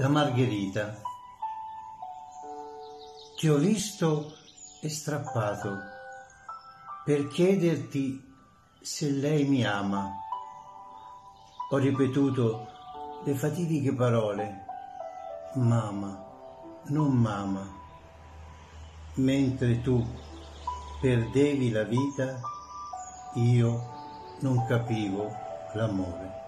La Margherita. Ti ho visto e strappato per chiederti se lei mi ama. Ho ripetuto le fatidiche parole, mamma, non mamma, mentre tu perdevi la vita, io non capivo l'amore.